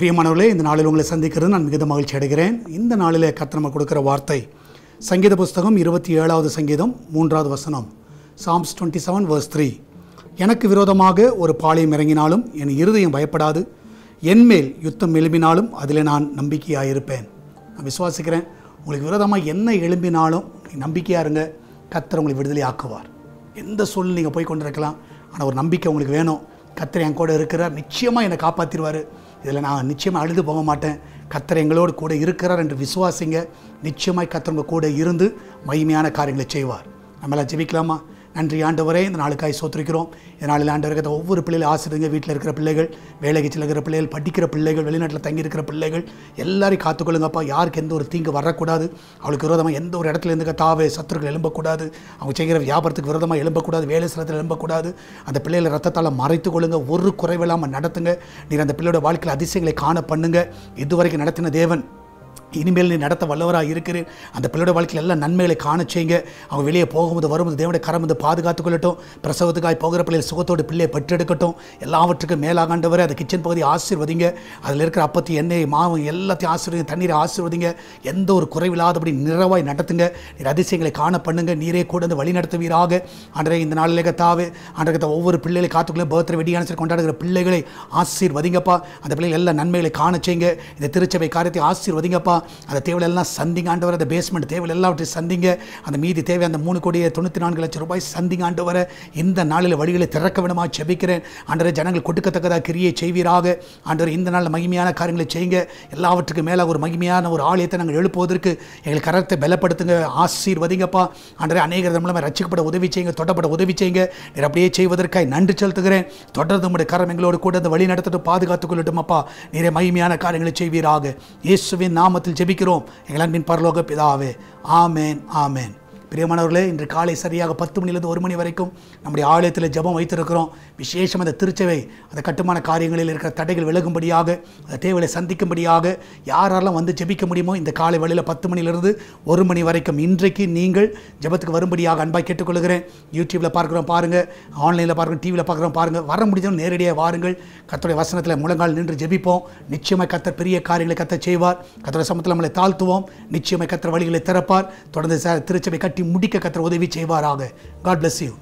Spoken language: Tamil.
பிரியமானவர்களே இந்த நாளில் உங்களை சந்திக்கிறது நான் மிகுந்த மகிழ்ச்சி அடைகிறேன். இந்த நாளில் கர்த்தர் நம்ம கொடுக்குற வார்த்தை சங்கீத புஸ்தகம் இருபத்தி ஏழாவது சங்கீதம் மூன்றாவது வசனம் Psalms twenty seven verse three எனக்கு விரோதமாக ஒரு பாளையம் இறங்கினாலும் என் இருதயம் பயப்படாது. என்மேல் யுத்தம் எழும்பினாலும் அதில் நான் நம்பிக்கையாக இருப்பேன் நான் விசுவாசிக்கிறேன் உங்களுக்கு விரோதமாக என்ன எழும்பினாலும் நீங்கள் நம்பிக்கையாக இருங்க. கத்தர் உங்களை விடுதலை ஆக்குவார் எந்த சூழ்நிலை நீங்கள் போய் கொண்டிருக்கலாம் ஆனால் ஒரு நம்பிக்கை உங்களுக்கு வேணும். கர்த்தர் என் கூட இருக்கிறார் நிச்சயமாக என்னை காப்பாற்றிடுவார் இதில் நான் நிச்சயமாக அழுது போக மாட்டேன். கத்திர எங்களோடு கூட இருக்கிறார் என்று விசுவாசிங்க. நிச்சயமாய் கர்த்தர் கூட இருந்து மகிமையான காரியங்களை செய்வார். நம்மளாம் ஜெபிக்கலாமா? நன்றி ஆண்டவரே இந்த நாளுக்காய் சோத்திருக்கிறோம். இதனால் ஆண்டவர்கிட்ட ஒவ்வொரு பிள்ளைகள் ஆசிரியங்க வீட்டில் இருக்கிற பிள்ளைகள் வேலைக்கு செல்கிற பிள்ளைகள் படிக்கிற பிள்ளைகள் வெளிநாட்டில் தங்கி இருக்கிற பிள்ளைகள் எல்லாரையும் காத்துக்கொள்ளுங்கப்பா. யாருக்கு எந்த ஒரு தீங்கு வரக்கூடாது. அவளுக்கு விரோதமாக எந்த ஒரு இடத்துல இருந்து தாவே சத்துருக்கள் எழும்பக்கூடாது. அவங்க செய்கிற வியாபாரத்துக்கு விரோதமாக எழும்பக்கூடாது. வேலை சிலத்தில் எழும்பக்கூடாது. அந்த பிள்ளைகளை ரத்தத்தால் மறைத்து கொள்ளுங்க. ஒரு குறைவில்லாமல் நடத்துங்க. நீர் அந்த பிள்ளையோட வாழ்க்கையில் அதிசயங்களை காண பண்ணுங்க. இதுவரைக்கும் நடத்தின தேவன் இனிமேல் நீ நடத்த வல்லவராக இருக்கிறேன் அந்த பிள்ளையோட வாழ்க்கையில் எல்லா நன்மைகளை காண செய்யுங்க. அவங்க வெளியே போகும்போது வரும்போது தேவனுடைய கரம் வந்து பாதுகாத்து கொள்ளட்டும். பிரசவத்துக்காய் போகிற பிள்ளைகள் சுகத்தோடு பிள்ளையை பெற்றெடுக்கட்டும். எல்லாவற்றுக்கும் மேலாகாண்டவரை அந்த கிச்சன் பகுதியை ஆசீர்வதிங்க. அதில் இருக்கிற அப்பத்தி எண்ணெய் மாவு எல்லாத்தையும் ஆசீர்வதிங்க. தண்ணீரை ஆசீர்வதிங்க. எந்த ஒரு குறைவில்லாதபடி நிறவாய் நடத்துங்க. நீர் அதிசயங்களை காண பண்ணுங்க. நீரே கூட வந்து வழி நடத்துவீராக. அன்றைய இந்த நாளில் கத்தாவே அன்றைக்கு ஒவ்வொரு பிள்ளைகளை காத்துக்குள்ளே பர்த்டே வெடியான கொண்டாடுகிற பிள்ளைகளை ஆசீர்வதிங்கப்பா. அந்த பிள்ளைகள் எல்லா நன்மைகளை காண செய்யுங்க. இந்த திருச்சபை காரியத்தை ஆசீர்வதிங்கப்பா. அந்த தேவையெல்லாம் சந்திங்க ஆண்டவர் அந்த பேஸ்மெண்ட் தேவையில் எல்லாவற்றையும் சந்திங்க. அந்த மீதி தேவை அந்த மூணு கோடியே தொண்ணூற்றி நான்கு லட்சம் ரூபாய் சந்திங்க ஆண்டவரை. இந்த நாளில் வழிகளை திறக்க வேணுமா செபிக்கிறேன். ஆண்டவரை ஜனங்கள் கொடுக்கத்தக்கதாக கிரியை செய்வீராக. ஆண்டவர் இந்த நாளில் மகிமையான காரியங்களை செய்யுங்க. எல்லாவற்றுக்கும் மேலே ஒரு மகிமையான ஒரு ஆலயத்தை நாங்கள் எழுப்புவதற்கு எங்கள் கரத்தை பலப்படுத்துங்க. ஆசீர்வதிங்கப்பா. ஆண்டரை அநேகர் மூலமாக ரசிக்கப்பட உதவி செய்யுங்க தொடப்பட உதவி செய்யுங்க. நீர் அப்படியே செய்வதற்காக நன்றி செலுத்துகிறேன். தொடர்ந்து உங்களுடைய கரம் எங்களோடு கூட அந்த வழி நடத்திட்டு பாதுகாத்துக் கொள்ளட்டும் அப்பா மகிமையான காரியங்களை செய்வீராக. இயேசுவின் நாமத்தில் ஜெபிக்கிறோம். எங்கள் அன்பின் பரலோக பிதாவே. ஆமேன் ஆமேன். பிரியமானவர்களே இன்று காலை சரியாக பத்து மணிலேருந்து ஒரு மணி வரைக்கும் நம்முடைய ஆலயத்தில் ஜெபம் வைத்திருக்கிறோம். விசேஷம் அந்த திருச்சபை அந்த கட்டுமான காரியங்களில் இருக்கிற தடைகள் விலகும்படியாக அந்த தேவையை சந்திக்கும்படியாக யாரெல்லாம் வந்து ஜெபிக்க முடியுமோ இந்த காலை வேளையில் பத்து மணிலிருந்து ஒரு மணி வரைக்கும் இன்றைக்கு நீங்கள் ஜெபத்துக்கு வரும்படியாக அன்பாக கேட்டுக்கொள்கிறேன். யூடியூப்பில் பார்க்குறோம் பாருங்கள் ஆன்லைனில் பாருங்கள் டிவியில் பார்க்குறோம் பாருங்கள் வர முடிஞ்சவங்க நேரடியாக வாருங்கள். கத்தோடைய வசனத்தில் முழங்கால் நின்று ஜெபிப்போம். நிச்சயமாக கத்தர் பெரிய காரியங்களை கத்த செய்வார். கத்தோட சமத்தில் நம்மளை தாழ்த்துவோம். நிச்சயமாக கத்தர் வழிகளை திறப்பார். தொடர்ந்து ச- திருச்சபை கட்டி முடிக்க கத்தர் உதவி செய்வாராக. God bless you